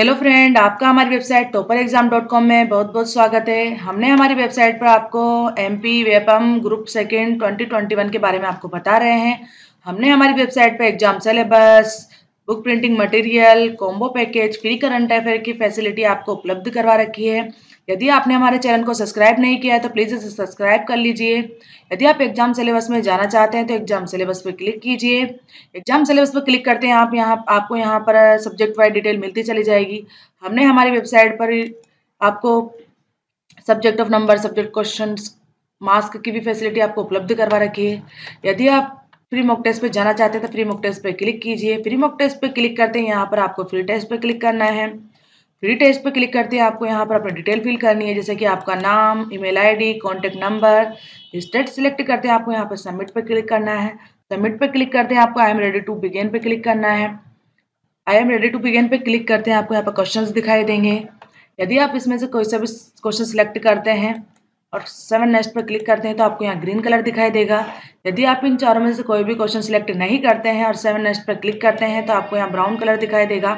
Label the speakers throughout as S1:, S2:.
S1: Hello friend आपका हमारी website topper exam dot com में बहुत बहुत स्वागत है। हमने हमारी वेबसाइट पर आपको M P Vyapam group second twenty twenty one के बारे में आपको बता रहे हैं। हमने हमारी वेबसाइट पर exam syllabus book printing material combo package free current affair की फैसिलिटी आपको उपलब्ध करवा रखी है। यदि आपने हमारे चैनल को सब्सक्राइब नहीं किया है तो प्लीज़ इसे सब्सक्राइब कर लीजिए। यदि आप एग्ज़ाम सिलेबस में जाना चाहते हैं तो एग्ज़ाम सिलेबस पर क्लिक कीजिए। एग्ज़ाम सिलेबस पर क्लिक करते हैं, आप यहाँ, आपको यहाँ पर सब्जेक्ट वाइज डिटेल मिलती चली जाएगी। हमने हमारी वेबसाइट पर आपको subject of number subject question marks की भी फैसिलिटी आपको उपलब्ध करवा रखी है। यदि आप फ्री मॉक टेस्ट पे जाना चाहते हैं तो फ्री मॉक टेस्ट पे क्लिक कीजिए। फ्री मॉक टेस्ट पे क्लिक करते हैं, यहाँ पर आपको फ्री टेस्ट पे क्लिक करना है। फ्री टेस्ट पर क्लिक करते हैं, आपको यहाँ पर अपनी डिटेल फिल करनी है, जैसे कि आपका नाम email ID contact number state select करते हैं, आपको यहाँ पर सबमिट पर क्लिक करना है। सबमिट पर क्लिक करते हैं, आपको I am ready to begin पे क्लिक करना है। I am ready to begin पे क्लिक करते हैं, आपको यहाँ पर क्वेश्चन दिखाई देंगे। यदि आप इसमें से कोई सा भी क्वेश्चन सिलेक्ट करते हैं और सेवन नेक्स्ट पर क्लिक करते हैं तो आपको यहाँ ग्रीन कलर दिखाई देगा। यदि आप इन चारों में से कोई भी क्वेश्चन सिलेक्ट नहीं करते हैं और सेवन नेक्स्ट पर क्लिक करते हैं तो आपको यहाँ ब्राउन कलर दिखाई देगा।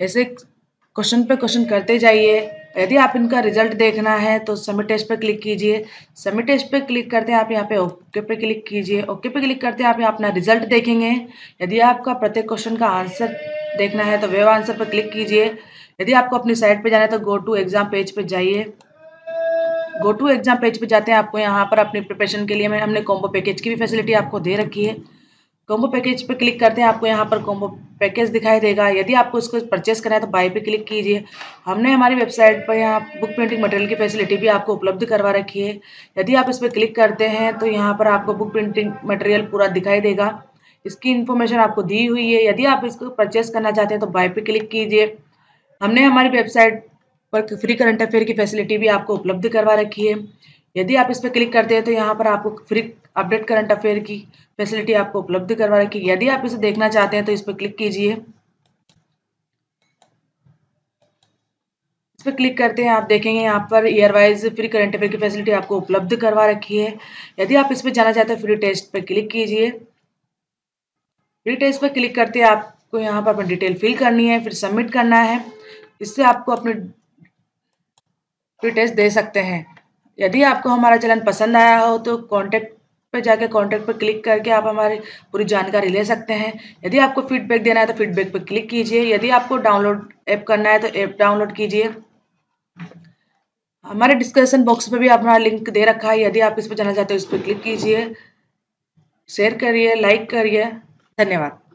S1: ऐसे क्वेश्चन पे क्वेश्चन करते जाइए। यदि आप इनका रिज़ल्ट देखना है तो सबमिट टेस्ट पर क्लिक कीजिए। सबमिट टेस्ट पर क्लिक करते हैं आप यहाँ पे ओके पे क्लिक कीजिए। ओके पे क्लिक करते हैं आप यहाँ अपना रिज़ल्ट देखेंगे। यदि आपका प्रत्येक क्वेश्चन का आंसर देखना है तो वेव आंसर पर क्लिक कीजिए। यदि आपको अपनी साइट पे जाना है तो गो टू एग्ज़ाम पेज पे जाइए। गो टू एग्ज़ाम पेज पे जाते हैं आपको यहाँ पर अपनी प्रिपरेशन के लिए। मैं, हमने कॉम्बो पैकेज की भी फैसिलिटी आपको दे रखी है। कॉम्बो पैकेज पे क्लिक करते हैं, आपको यहाँ पर कॉम्बो पैकेज दिखाई देगा। यदि आपको इसको परचेस करना है तो बाई पे क्लिक कीजिए। हमने हमारी वेबसाइट पर यहाँ बुक प्रिंटिंग मटेरियल की फैसिलिटी भी आपको उपलब्ध करवा रखी है। यदि आप इस पर क्लिक करते हैं तो यहाँ पर आपको बुक प्रिंटिंग मटेरियल पूरा दिखाई देगा। इसकी इन्फॉर्मेशन आपको दी हुई है। यदि आप इसको परचेस करना चाहते हैं तो बाई पे क्लिक कीजिए। हमने हमारी वेबसाइट पर फ्री करंट अफेयर की फैसिलिटी भी आपको उपलब्ध करवा रखी है। यदि आप इस पर क्लिक करते हैं तो यहाँ पर आपको फ्री अपडेट करंट अफेयर की फैसिलिटी आपको उपलब्ध करवा रखी है। यदि आप इसे देखना चाहते हैं तो इस पर क्लिक कीजिए। इस पर क्लिक करते हैं, आप देखेंगे यहाँ पर year wise free current affair की फैसिलिटी आपको उपलब्ध करवा रखी है। यदि आप इस पर जाना चाहते हैं फ्री टेस्ट पर क्लिक कीजिए। फ्री टेस्ट पर क्लिक करते हैं, आपको यहाँ पर अपनी डिटेल फिल करनी है, फिर सबमिट करना है। इससे आपको अपने फ्री टेस्ट दे सकते हैं। यदि आपको हमारा चैनल पसंद आया हो तो कॉन्टैक्ट पर जाके कॉन्टैक्ट पर क्लिक करके आप हमारी पूरी जानकारी ले सकते हैं। यदि आपको फीडबैक देना है तो फीडबैक पर क्लिक कीजिए। यदि आपको डाउनलोड ऐप करना है तो ऐप डाउनलोड कीजिए। हमारे डिस्क्रिप्शन बॉक्स में भी अपना लिंक दे रखा है। यदि आप इस पर जाना चाहते हो इस पर क्लिक कीजिए। शेयर करिए लाइक करिए। धन्यवाद।